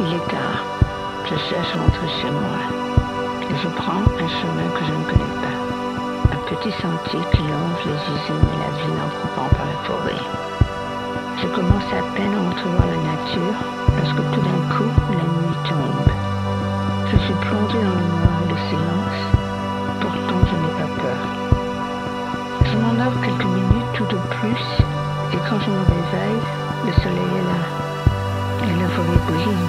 Il est tard. Je cherche à rentrer chez moi. Et je prends un chemin que je ne connais pas. Un petit sentier qui longe les usines et la ville en coupant par la forêt. Je commence à peine à entrevoir la nature lorsque tout d'un coup la nuit tombe. Je suis plongé dans le noir et le silence. Pourtant je n'ai pas peur. Je m'endors quelques minutes tout au plus et quand je me réveille, le soleil est là. Et la forêt brille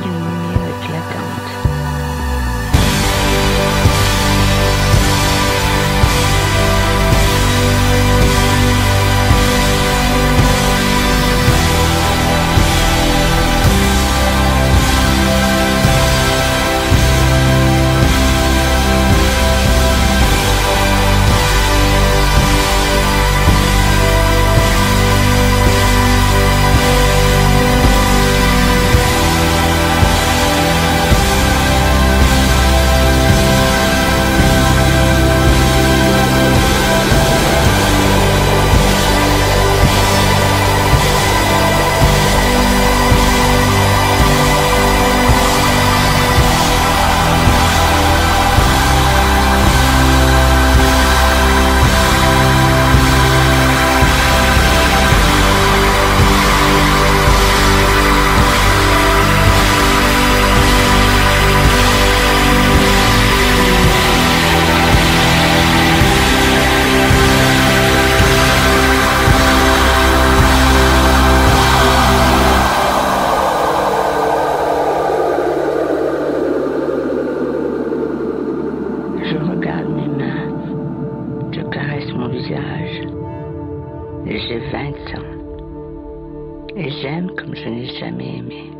Et j'ai 20 ans. Et j'aime comme je n'ai jamais aimé.